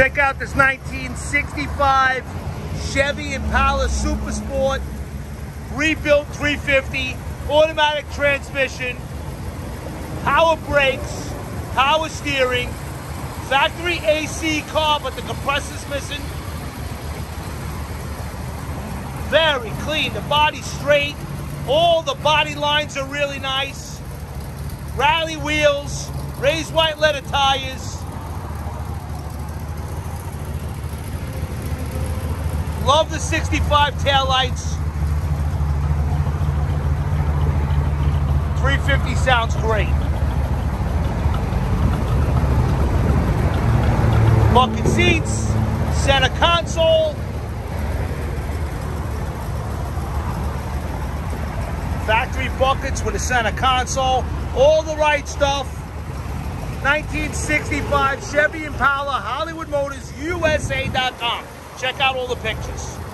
Check out this 1965 Chevy Impala Super Sport, rebuilt 350, automatic transmission, power brakes, power steering, factory AC car, but the compressor's missing. Very clean, the body's straight, all the body lines are really nice. Rally wheels, raised white letter tires. Love the 65 taillights. 350 sounds great. Bucket seats, center console. Factory buckets with a center console. All the right stuff. 1965 Chevy Impala, Hollywood Motors, USA.com. Check out all the pictures.